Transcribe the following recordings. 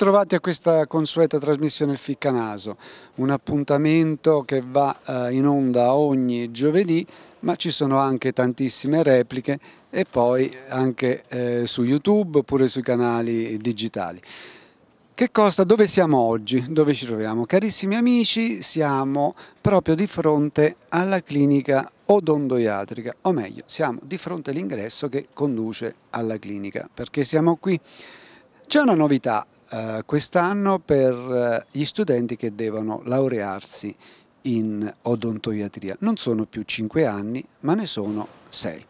Bentrovati a questa consueta trasmissione Il Ficcanaso, un appuntamento che va eh, in onda ogni giovedì, ma ci sono anche tantissime repliche e poi anche eh, su YouTube oppure sui canali digitali. Che cosa, dove siamo oggi? Dove ci troviamo? Carissimi amici, siamo proprio di fronte alla clinica odontoiatrica, o meglio, siamo di fronte all'ingresso che conduce alla clinica. Perché siamo qui? C'è una novità, eh, quest'anno per eh, gli studenti che devono laurearsi in odontoiatria. Non sono più 5 anni, ma ne sono 6.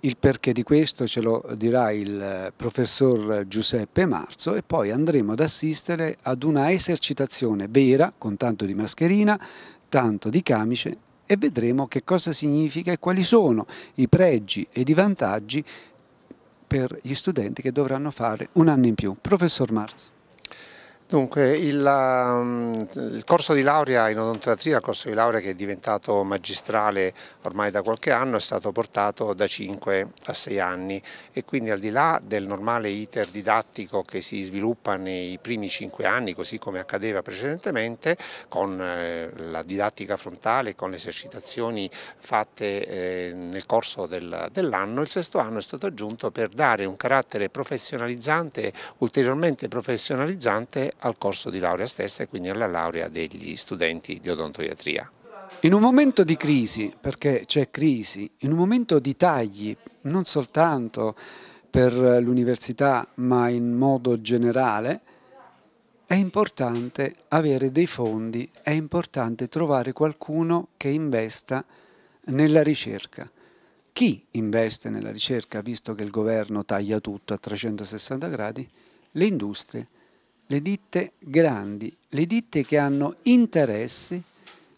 Il perché di questo ce lo dirà il eh, professor Giuseppe Marzo e poi andremo ad assistere ad una esercitazione vera, con tanto di mascherina, tanto di camice e vedremo che cosa significa e quali sono i pregi ed i vantaggi per gli studenti che dovranno fare un anno in più. Professor Marz. Dunque, il, um, il, corso di laurea in odontoiatria, il corso di laurea che è diventato magistrale ormai da qualche anno, è stato portato da 5 a 6 anni. E quindi al di là del normale iter didattico che si sviluppa nei primi 5 anni, così come accadeva precedentemente, con eh, la didattica frontale, con le esercitazioni fatte eh, nel corso del, dell'anno, il sesto anno è stato aggiunto per dare un carattere professionalizzante, ulteriormente professionalizzante al corso di laurea stessa e quindi alla laurea degli studenti di odontoiatria. In un momento di crisi, perché c'è crisi, in un momento di tagli, non soltanto per l'università ma in modo generale, è importante avere dei fondi, è importante trovare qualcuno che investa nella ricerca. Chi investe nella ricerca, visto che il governo taglia tutto a 360 gradi? Le industrie le ditte grandi, le ditte che hanno interesse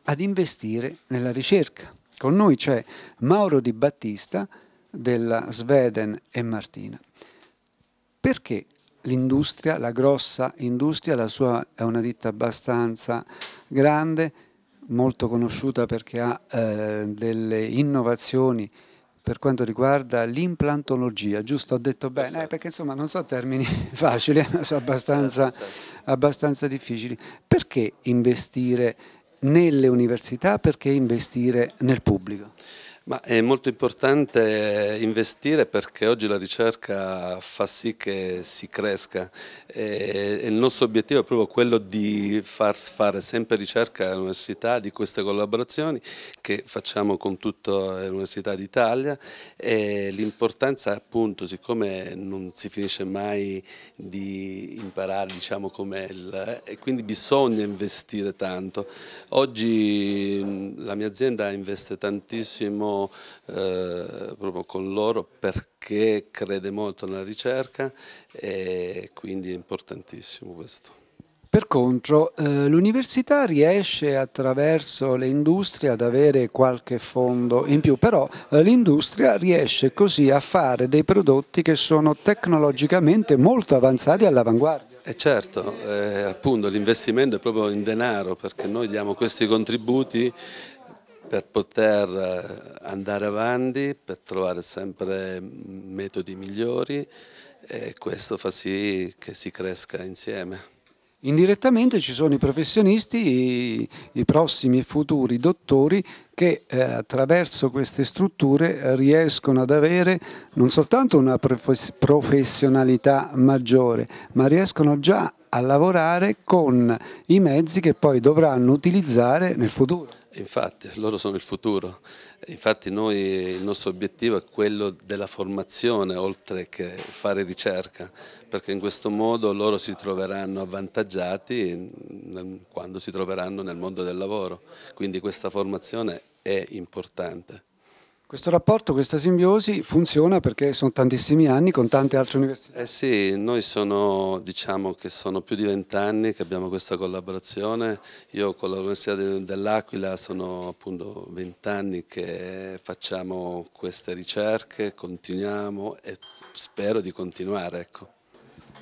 ad investire nella ricerca. Con noi c'è Mauro Di Battista della Sveden e Martina. Perché l'industria, la grossa industria, la sua è una ditta abbastanza grande, molto conosciuta perché ha eh, delle innovazioni per quanto riguarda l'implantologia, giusto? Ho detto bene, eh, perché insomma non so termini facili, ma sono abbastanza, abbastanza difficili. Perché investire nelle università, perché investire nel pubblico? Ma è molto importante investire perché oggi la ricerca fa sì che si cresca e il nostro obiettivo è proprio quello di far fare sempre ricerca all'università di queste collaborazioni che facciamo con tutte le università d'Italia e l'importanza appunto siccome non si finisce mai di imparare diciamo come il, e quindi bisogna investire tanto. Oggi la mia azienda investe tantissimo eh, proprio con loro perché crede molto nella ricerca e quindi è importantissimo questo. Per contro, eh, l'università riesce attraverso le industrie ad avere qualche fondo in più, però eh, l'industria riesce così a fare dei prodotti che sono tecnologicamente molto avanzati all'avanguardia. E certo, eh, appunto l'investimento è proprio in denaro perché noi diamo questi contributi per poter eh, andare avanti, per trovare sempre metodi migliori e questo fa sì che si cresca insieme. Indirettamente ci sono i professionisti, i, prossimi e futuri dottori che eh, attraverso queste strutture riescono ad avere non soltanto una professionalità maggiore, ma riescono già a lavorare con i mezzi che poi dovranno utilizzare nel futuro. Infatti, loro sono il futuro. Infatti noi, il nostro obiettivo è quello della formazione oltre che fare ricerca, perché in questo modo loro si troveranno avvantaggiati quando si troveranno nel mondo del lavoro. Quindi questa formazione è importante. Questo rapporto, questa simbiosi funziona perché sono tantissimi anni con tante altre università. Eh sì, noi sono, diciamo che sono più di vent'anni che abbiamo questa collaborazione. Io con l'Università dell'Aquila sono appunto vent'anni che facciamo queste ricerche, continuiamo e spero di continuare. Ecco.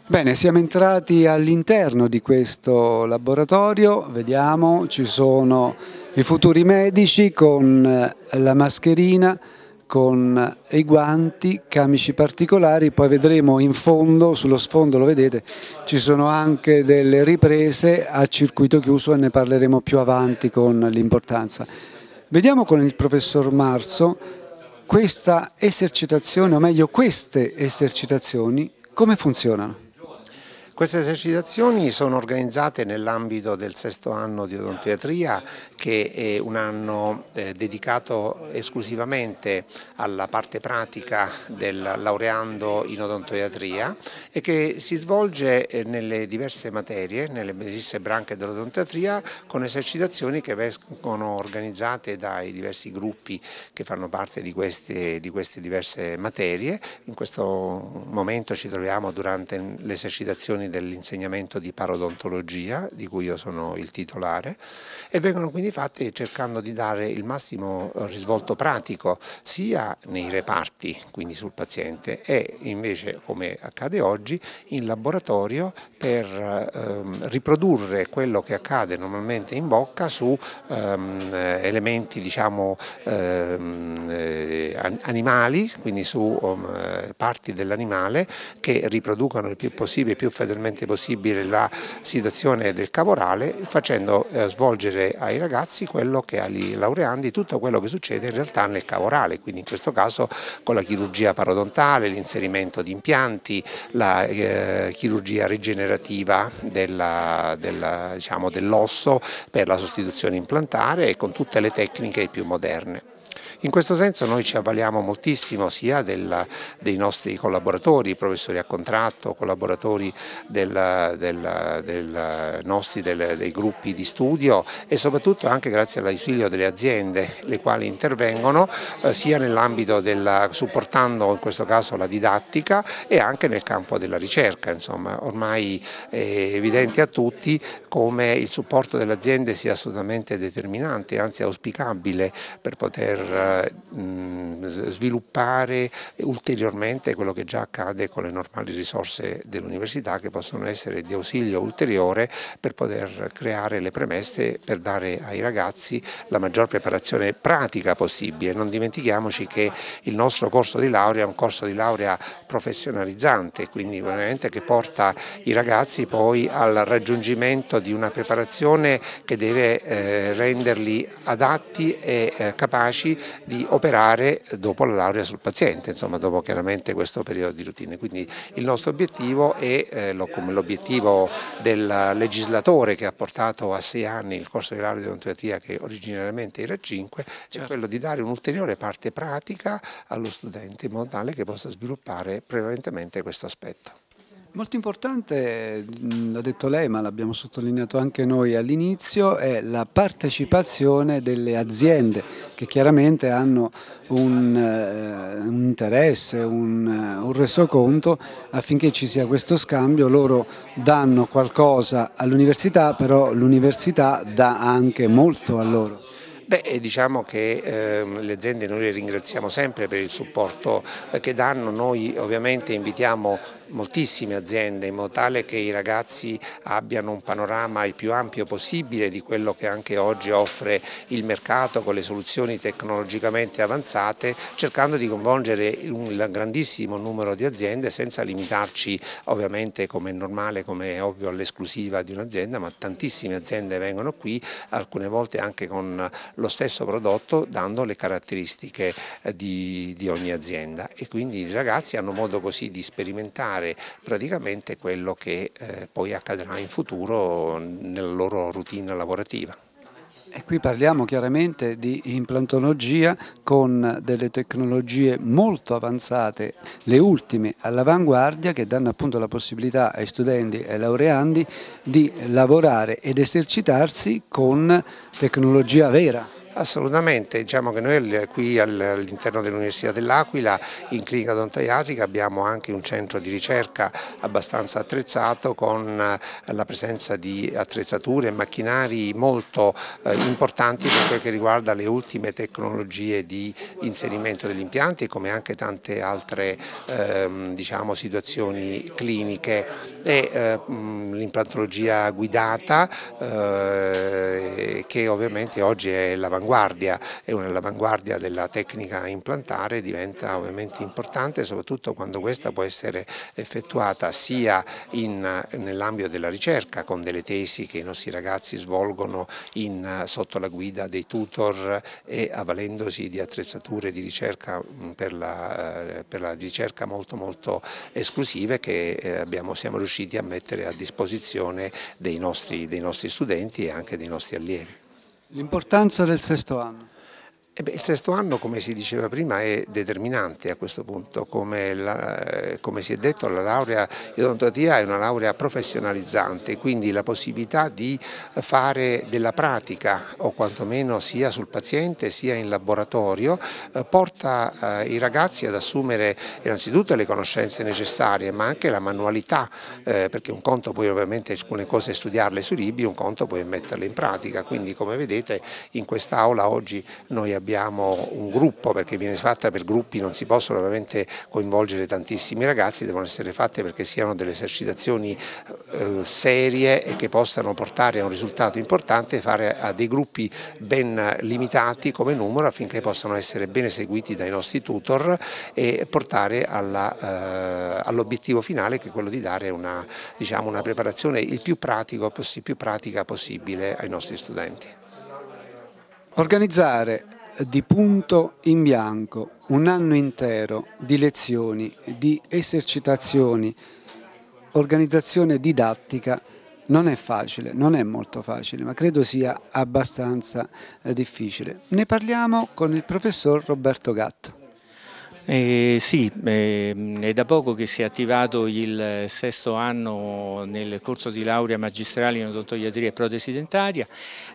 Bene, siamo entrati all'interno di questo laboratorio, vediamo, ci sono i futuri medici con eh, la mascherina, con i guanti, camici particolari, poi vedremo in fondo, sullo sfondo lo vedete, ci sono anche delle riprese a circuito chiuso e ne parleremo più avanti con l'importanza. Vediamo con il professor Marzo questa esercitazione, o meglio queste esercitazioni, come funzionano? Queste esercitazioni sono organizzate nell'ambito del sesto anno di odontoiatria che è un anno eh, dedicato esclusivamente alla parte pratica del laureando in odontoiatria e che si svolge eh, nelle diverse materie, nelle diverse branche dell'odontoiatria con esercitazioni che vengono organizzate dai diversi gruppi che fanno parte di queste, di queste diverse materie. In questo momento ci troviamo durante le esercitazioni lezioni dell'insegnamento di parodontologia, di cui io sono il titolare, e vengono quindi fatte cercando di dare il massimo risvolto pratico sia nei reparti, quindi sul paziente, e invece, come accade oggi, in laboratorio per ehm, riprodurre quello che accade normalmente in bocca su ehm, elementi diciamo, ehm, eh, animali, quindi su um, parti dell'animale che riproducono il più possibile, più fedelmente fedelmente possibile la situazione del cavorale facendo eh, svolgere ai ragazzi quello che ai laureandi tutto quello che succede in realtà nel cavorale, quindi in questo caso con la chirurgia parodontale, l'inserimento di impianti, la eh, chirurgia rigenerativa dell'osso della, diciamo, dell per la sostituzione implantare e con tutte le tecniche più moderne. In questo senso noi ci avvaliamo moltissimo sia del, dei nostri collaboratori, professori a contratto, collaboratori del, del, del nostri, dei gruppi di studio e soprattutto anche grazie all'ausilio delle aziende le quali intervengono eh, sia nell'ambito del supportando in questo caso la didattica e anche nel campo della ricerca. Insomma, ormai è evidente a tutti come il supporto delle aziende sia assolutamente determinante, anzi auspicabile per poter sviluppare ulteriormente quello che già accade con le normali risorse dell'università che possono essere di ausilio ulteriore per poter creare le premesse per dare ai ragazzi la maggior preparazione pratica possibile. Non dimentichiamoci che il nostro corso di laurea è un corso di laurea professionalizzante, quindi veramente che porta i ragazzi poi al raggiungimento di una preparazione che deve eh, renderli adatti e eh, capaci di operare dopo la laurea sul paziente, insomma dopo chiaramente questo periodo di routine. Quindi il nostro obiettivo è, eh, come l'obiettivo del legislatore che ha portato a sei anni il corso di laurea di odontologia che originariamente era cinque, certo. è quello di dare un'ulteriore parte pratica allo studente in modo tale che possa sviluppare prevalentemente questo aspetto. Molto importante, l'ha detto lei ma l'abbiamo sottolineato anche noi all'inizio, è la partecipazione delle aziende che chiaramente hanno un, uh, un interesse, un, uh, un, resoconto affinché ci sia questo scambio, loro danno qualcosa all'università però l'università dà anche molto a loro. Beh, diciamo che ehm, le aziende noi le ringraziamo sempre per il supporto eh, che danno, noi ovviamente invitiamo moltissime aziende in modo tale che i ragazzi abbiano un panorama il più ampio possibile di quello che anche oggi offre il mercato con le soluzioni tecnologicamente avanzate cercando di coinvolgere un grandissimo numero di aziende senza limitarci ovviamente come è normale, come è ovvio all'esclusiva di un'azienda ma tantissime aziende vengono qui alcune volte anche con lo stesso prodotto dando le caratteristiche eh, di, di ogni azienda. E quindi i ragazzi hanno modo così di sperimentare praticamente quello che eh, poi accadrà in futuro nella loro routine lavorativa. E qui parliamo chiaramente di implantologia con delle tecnologie molto avanzate, le ultime all'avanguardia che danno appunto la possibilità ai studenti e ai laureandi di lavorare ed esercitarsi con tecnologia vera. Assolutamente, diciamo che noi qui all'interno dell'Università dell'Aquila in clinica odontoiatrica abbiamo anche un centro di ricerca abbastanza attrezzato con eh, la presenza di attrezzature e macchinari molto eh, importanti per quel che riguarda le ultime tecnologie di inserimento degli impianti come anche tante altre ehm, diciamo, situazioni cliniche. E eh, l'implantologia guidata che ovviamente oggi è l'avanguardia all'avanguardia e all'avanguardia della tecnica implantare diventa ovviamente importante soprattutto quando questa può essere effettuata sia nell'ambito della ricerca con delle tesi che i nostri ragazzi svolgono in, sotto la guida dei tutor e avvalendosi di attrezzature di ricerca per la, per la ricerca molto molto esclusive che eh, abbiamo, siamo riusciti a mettere a disposizione dei nostri, dei nostri studenti e anche dei nostri allievi. L'importanza del sesto anno? Eh beh, il sesto anno, come si diceva prima, è determinante a questo punto. Come, la, come, si è detto, la laurea in odontopatia è una laurea professionalizzante, quindi la possibilità di fare della pratica, o quantomeno sia sul paziente sia in laboratorio, eh, porta eh, i ragazzi ad assumere innanzitutto le conoscenze necessarie, ma anche la manualità, eh, perché un conto poi ovviamente alcune cose studiarle sui libri, un conto poi metterle in pratica. Quindi come vedete in quest'aula oggi noi abbiamo abbiamo un gruppo perché viene fatta per gruppi, non si possono ovviamente coinvolgere tantissimi ragazzi, devono essere fatte perché siano delle esercitazioni eh, serie e che possano portare a un risultato importante, fare a dei gruppi ben limitati come numero affinché possano essere ben eseguiti dai nostri tutor e portare eh, all'obiettivo finale che è quello di dare una, diciamo, una preparazione il più, pratico, più pratica possibile ai nostri studenti. Organizzare di punto in bianco un anno intero di lezioni, di esercitazioni, organizzazione didattica non è facile, non è molto facile, ma credo sia abbastanza eh, difficile. Ne parliamo con il professor Roberto Gatto. Eh, sì, eh, è da poco che si è attivato il sesto anno nel corso di laurea magistrale in odontoiatria e protesi dentaria,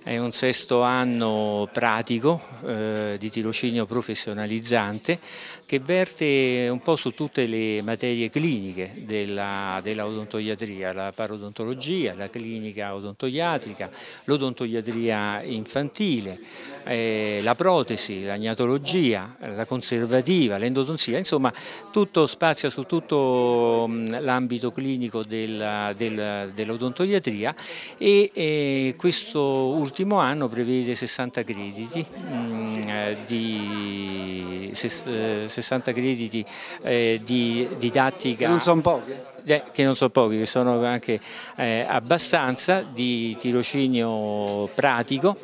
è un sesto anno pratico eh, di tirocinio professionalizzante che verte un po' su tutte le materie cliniche della, della odontoiatria, la parodontologia, la clinica odontoiatrica, l'odontoiatria infantile, eh, la protesi, l'agnatologia, la conservativa, l'endodontia l'endodonzia, insomma tutto spazia su tutto l'ambito clinico dell'odontoiatria e, e, questo ultimo anno prevede 60 crediti mh, eh, di 60 eh, crediti eh, di didattica. Non sono pochi eh, che non sono pochi, che sono anche eh, abbastanza di tirocinio pratico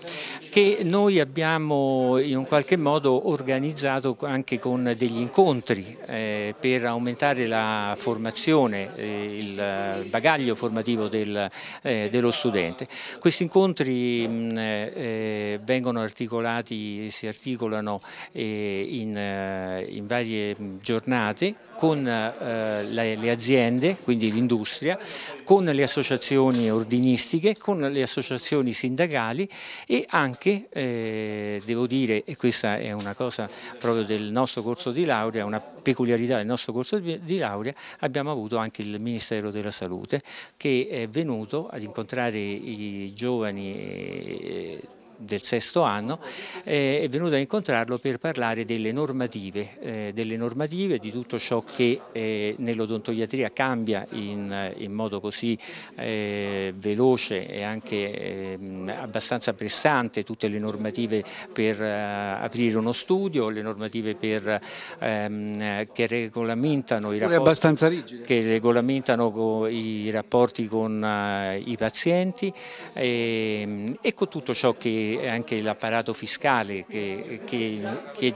che noi abbiamo in un qualche modo organizzato anche con degli incontri eh, per aumentare la formazione, eh, il bagaglio formativo del, eh, dello studente. Questi incontri mh, eh, vengono articolati, si articolano in, in, varie giornate con le, le aziende aziende, quindi l'industria, con le associazioni ordinistiche, con le associazioni sindacali e anche, eh, devo dire, e questa è una cosa proprio del nostro corso di laurea, una peculiarità del nostro corso di laurea, abbiamo avuto anche il Ministero della Salute che è venuto ad incontrare i giovani eh, del sesto anno, eh, è venuto a incontrarlo per parlare delle normative, eh, delle normative di tutto ciò che eh, nell'odontoiatria cambia in, in, modo così eh, veloce e anche ehm, abbastanza pressante, tutte le normative per eh, aprire uno studio, le normative per, ehm, che regolamentano i rapporti, che regolamentano i rapporti con eh, i pazienti ehm, e con tutto ciò che anche l'apparato fiscale che, che, che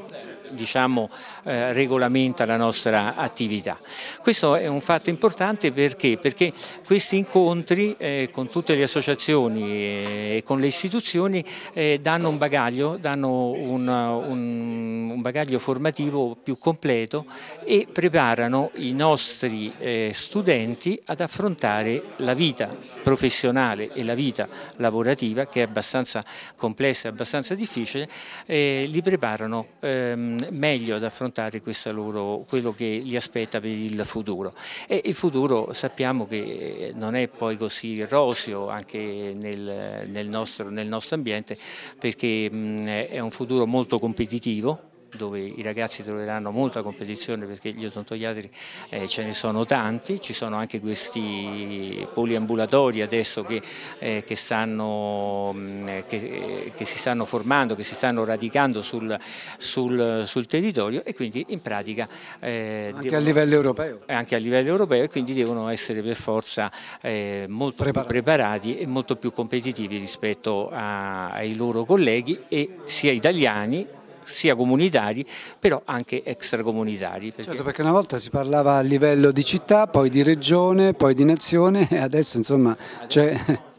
diciamo, eh, regolamenta la nostra attività. Questo è un fatto importante perché, perché questi incontri eh, con tutte le associazioni eh, e con le istituzioni eh, danno un bagaglio, danno un, un, un, bagaglio formativo più completo e preparano i nostri eh, studenti ad affrontare la vita professionale e la vita lavorativa che è abbastanza complessa abbastanza difficile, eh, li preparano ehm, meglio ad affrontare loro, quello che li aspetta per il futuro. E il futuro sappiamo che non è poi così roseo anche nel, nel, nostro, nel nostro, ambiente perché mh, è un futuro molto competitivo dove i ragazzi troveranno molta competizione perché gli odontoiatri eh, ce ne sono tanti, ci sono anche questi poliambulatori adesso che, eh, che, stanno, mm, che, che, si stanno formando, che si stanno radicando sul, sul, sul territorio e quindi in pratica... Eh, anche devono, a livello europeo? Anche a livello europeo e quindi devono essere per forza eh, molto preparati. preparati e molto più competitivi rispetto a, ai loro colleghi e sia italiani sia comunitari però anche extracomunitari. Perché... Certo perché una volta si parlava a livello di città, poi di regione, poi di nazione e adesso insomma c'è...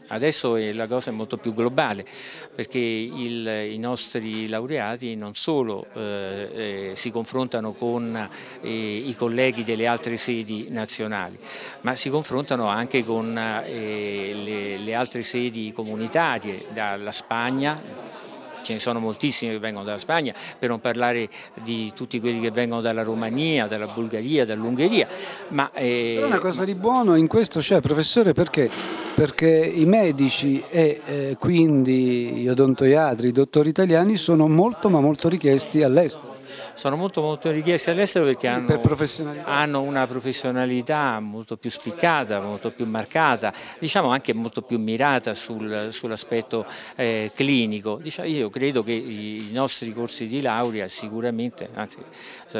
Adesso la cosa è molto più globale perché il, i nostri laureati non solo eh, eh, si confrontano con eh, i colleghi delle altre sedi nazionali, ma si confrontano anche con eh, le, le altre sedi comunitarie, dalla Spagna, ce ne sono moltissimi che vengono dalla Spagna, per non parlare di tutti quelli che vengono dalla Romania, dalla Bulgaria, dall'Ungheria. Ma, eh... Una cosa di buono in questo c'è, professore, perché? Perché i medici e eh, quindi gli odontoiatri, i dottori italiani sono molto ma molto richiesti all'estero sono molto, molto richiesti all'estero perché hanno, hanno, una professionalità molto più spiccata, molto più marcata, diciamo anche molto più mirata sul, sull'aspetto eh, clinico. Diciamo, io credo che i, i, nostri corsi di laurea sicuramente, anzi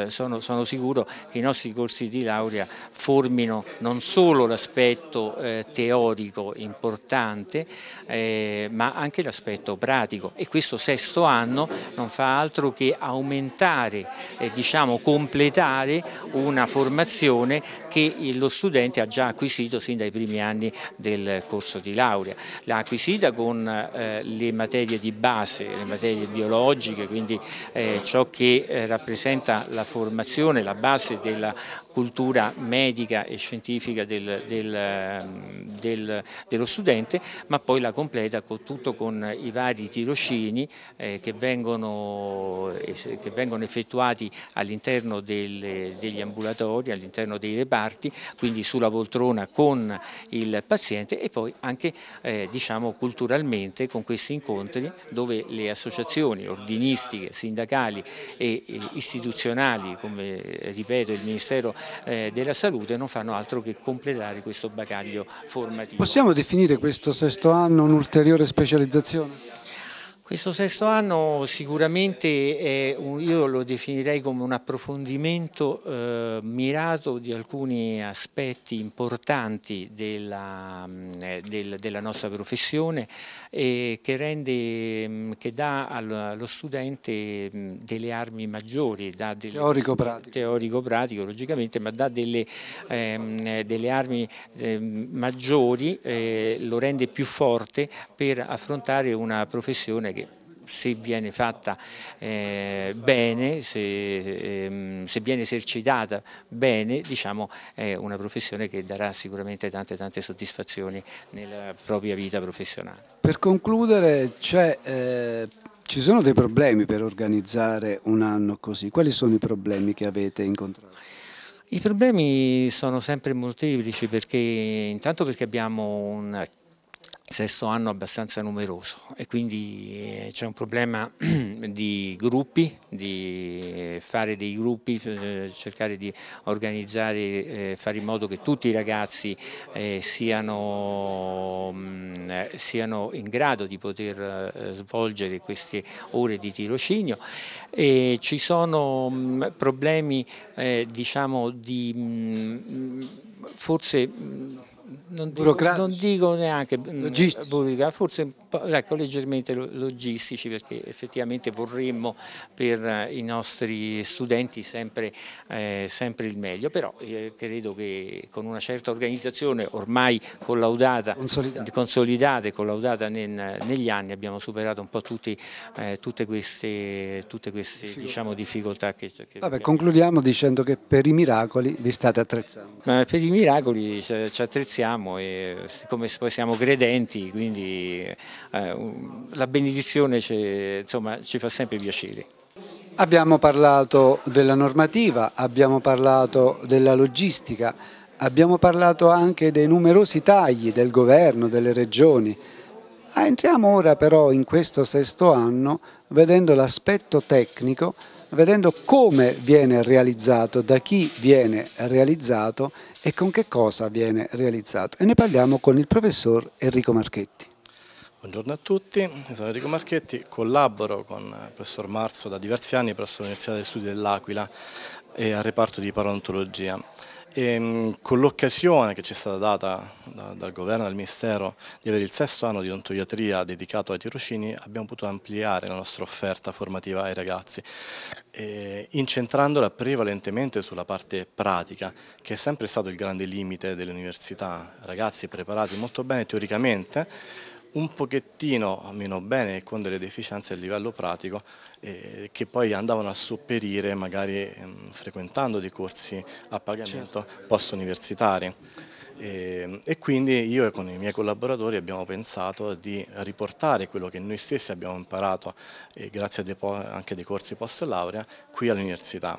sono, sono, sicuro che i nostri corsi di laurea formino non solo l'aspetto eh, teorico importante eh, ma anche l'aspetto pratico e questo sesto anno non fa altro che aumentare eh, diciamo, completare una formazione che lo studente ha già acquisito sin dai primi anni del corso di laurea. L'ha acquisita con eh, le materie di base, le materie biologiche, quindi eh, ciò che eh, rappresenta la formazione, la base della cultura medica e scientifica del, del, ehm, del, dello studente, ma poi la completa con tutto con i vari tirocini eh, che, vengono, che vengono effettuati all'interno degli ambulatori, all'interno dei reparti, quindi sulla poltrona con il paziente e poi anche eh, diciamo, culturalmente con questi incontri dove le associazioni ordinistiche, sindacali e istituzionali, come ripeto il Ministero eh, della salute non fanno altro che completare questo bagaglio formativo. Possiamo definire questo sesto anno un'ulteriore specializzazione? Questo sesto anno sicuramente un, io lo definirei come un approfondimento eh, mirato di alcuni aspetti importanti della, eh, del, della nostra professione e che, rende, che dà allo studente delle armi maggiori, teorico-pratico, teorico -pratico, logicamente, ma dà delle, ehm, delle armi eh, maggiori, eh, lo rende più forte per affrontare una professione se viene fatta eh, bene, se, ehm, se, viene esercitata bene, diciamo, è una professione che darà sicuramente tante tante soddisfazioni nella propria vita professionale. Per concludere, eh, ci sono dei problemi per organizzare un anno così? Quali sono i problemi che avete incontrato? I problemi sono sempre molteplici perché intanto perché abbiamo un sesto anno abbastanza numeroso e quindi eh, c'è un problema di gruppi, di fare dei gruppi, eh, cercare di organizzare, eh, fare in modo che tutti i ragazzi siano, mm, siano in grado di poter svolgere queste ore di tirocinio. E ci sono mm, problemi diciamo di mm, forse non dico, non dico neanche burocratici, forse ecco, leggermente logistici perché effettivamente vorremmo per eh, i nostri studenti sempre, eh, sempre il meglio, però credo che con una certa organizzazione ormai collaudata, consolidata, consolidata e collaudata nel, negli anni abbiamo superato un po' tutti, eh, tutte queste, tutte queste difficoltà. Diciamo, difficoltà che, che Vabbè, concludiamo dicendo che per i miracoli vi state attrezzando. Ma per i miracoli ci attrezziamo e siccome poi siamo credenti quindi eh, la benedizione insomma, ci fa sempre piacere. Abbiamo parlato della normativa, abbiamo parlato della logistica, abbiamo parlato anche dei numerosi tagli del governo, delle regioni. Entriamo ora però in questo sesto anno vedendo l'aspetto tecnico vedendo come viene realizzato, da chi viene realizzato e con che cosa viene realizzato. E ne parliamo con il professor Enrico Marchetti. Buongiorno a tutti, sono Enrico Marchetti, collaboro con il professor Marzo da diversi anni presso l'Università degli Studi dell'Aquila e al reparto di parodontologia. E, con l'occasione che ci è stata data da, dal governo e dal Ministero di avere il sesto anno di odontoiatria dedicato ai tirocini abbiamo potuto ampliare la nostra offerta formativa ai ragazzi eh, incentrandola prevalentemente sulla parte pratica che è sempre stato il grande limite delle università, ragazzi preparati molto bene teoricamente un pochettino meno bene con delle deficienze a livello pratico eh, che poi andavano a sopperire magari ehm, frequentando dei corsi a pagamento certo. post-universitari. E, e, quindi io e con i miei collaboratori abbiamo pensato di riportare quello che noi stessi abbiamo imparato eh, grazie dei anche dei corsi post laurea qui all'università.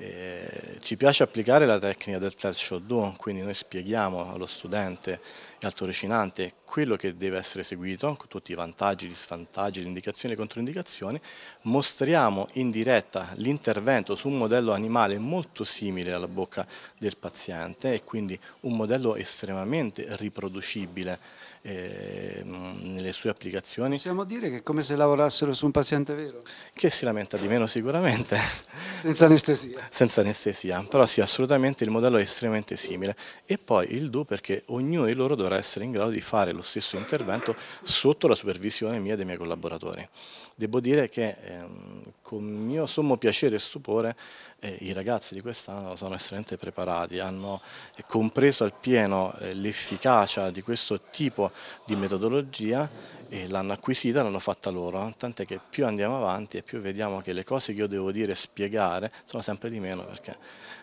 Eh, ci piace applicare la tecnica del test show do, quindi noi spieghiamo allo studente e al tirocinante quello che deve essere seguito, con tutti i vantaggi, gli svantaggi, le indicazioni e le controindicazioni, mostriamo in diretta l'intervento su un modello animale molto simile alla bocca del paziente e quindi un modello estremamente riproducibile eh, nelle sue applicazioni. Possiamo dire che è come se lavorassero su un paziente vero? Che si lamenta di meno sicuramente. Senza anestesia. Senza anestesia, però sì, assolutamente il modello è estremamente simile. E poi il DO perché ognuno di loro dovrà essere in grado di fare lo stesso intervento sotto la supervisione mia e dei miei collaboratori. Devo dire che ehm, con mio sommo piacere e stupore eh, i ragazzi di quest'anno sono estremamente preparati, hanno eh, compreso al pieno eh, l'efficacia di questo tipo di metodologia e l'hanno acquisita, l'hanno fatta loro, tant'è che più andiamo avanti e più vediamo che le cose che io devo dire e spiegare sono sempre di meno perché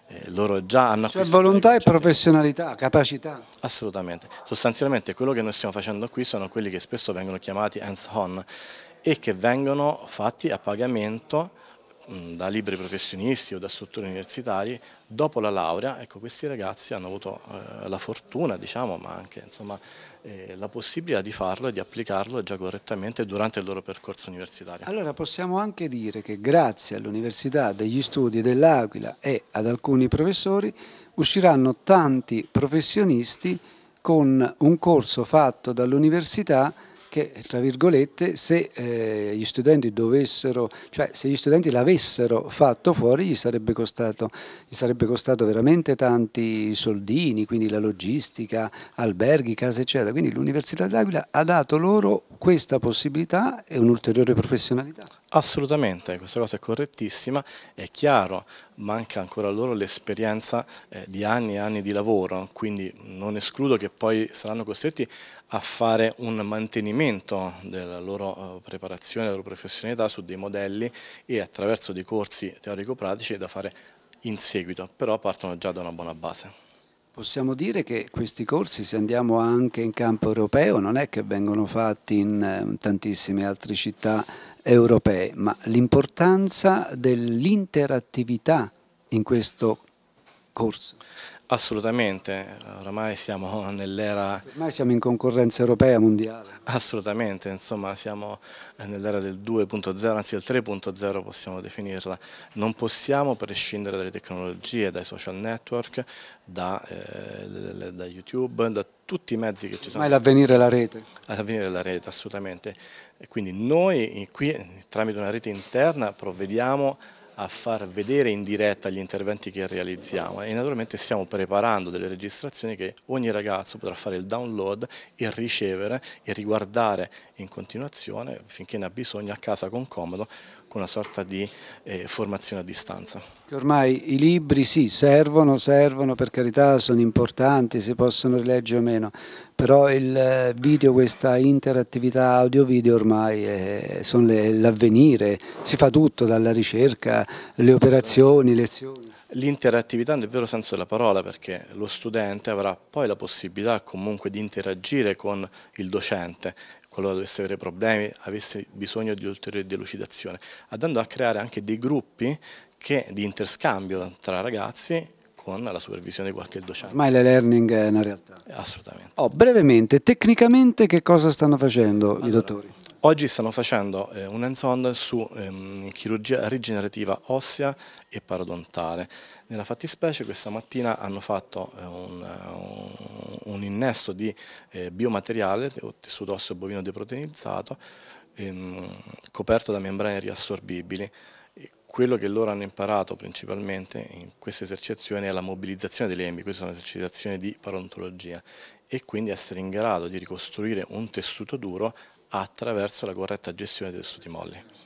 eh, loro già hanno acquisito. Cioè volontà e professionalità, capacità. Assolutamente, sostanzialmente quello che noi stiamo facendo qui sono quelli che spesso vengono chiamati hands-on e che vengono fatti a pagamento da libri professionisti o da strutture universitarie, dopo la laurea, ecco, questi ragazzi hanno avuto eh, la fortuna, diciamo, ma anche insomma, eh, la possibilità di farlo e di applicarlo già correttamente durante il loro percorso universitario. Allora possiamo anche dire che grazie all'Università degli Studi dell'Aquila e ad alcuni professori usciranno tanti professionisti con un corso fatto dall'università che, tra virgolette, se eh, gli studenti dovessero, cioè se gli studenti l'avessero fatto fuori gli sarebbe, costato, gli sarebbe costato veramente tanti soldini, quindi la logistica, alberghi, case eccetera. Quindi l'Università dell'Aquila ha dato loro questa possibilità e un'ulteriore professionalità. Assolutamente, questa cosa è correttissima, è chiaro, manca ancora loro l'esperienza eh, di anni e anni di lavoro, quindi non escludo che poi saranno costretti a fare un mantenimento della loro eh, preparazione, della loro professionalità su dei modelli e attraverso dei corsi teorico-pratici da fare in seguito, però partono già da una buona base. Possiamo dire che questi corsi, se andiamo anche in campo europeo, non è che vengono fatti in eh, tantissime altre città europee, ma l'importanza dell'interattività in questo corso. Assolutamente, oramai siamo nell'era... Ormai siamo in concorrenza europea mondiale. Assolutamente, insomma siamo nell'era del 2.0, anzi del 3.0 possiamo definirla. Non possiamo prescindere dalle tecnologie, dai social network, da, eh, da YouTube, da tutti i mezzi che ci sono. Ma è l'avvenire della rete. L'avvenire della rete, assolutamente. E quindi noi qui, tramite una rete interna, provvediamo a far vedere in diretta gli interventi che realizziamo e naturalmente stiamo preparando delle registrazioni che ogni ragazzo potrà fare il download e ricevere e riguardare in continuazione finché ne ha bisogno a casa con comodo con una sorta di eh, formazione a distanza. Che ormai i libri sì, servono, servono per carità, sono importanti, si possono rileggere o meno, però il eh, video, questa interattività audio-video ormai sono l'avvenire, si fa tutto, dalla ricerca, le operazioni, le lezioni. L'interattività nel vero senso della parola perché lo studente avrà poi la possibilità comunque di interagire con il docente qualora dovesse avere problemi, avesse bisogno di ulteriore delucidazione, andando a creare anche dei gruppi che, di interscambio tra ragazzi con la supervisione di qualche docente. Ormai l'e-learning è una realtà. Assolutamente. Oh, brevemente, tecnicamente che cosa stanno facendo allora, i dottori? Oggi stanno facendo eh, un hands-on su ehm, chirurgia rigenerativa ossea e parodontale. Nella fattispecie questa mattina hanno fatto eh, un, un, un, innesto di eh, biomateriale, tessuto osseo bovino deproteinizzato, ehm, coperto da membrane riassorbibili. Quello che loro hanno imparato principalmente in queste esercitazioni è la mobilizzazione dei lembi, queste sono esercitazioni di parontologia e quindi essere in grado di ricostruire un tessuto duro attraverso la corretta gestione dei tessuti molli.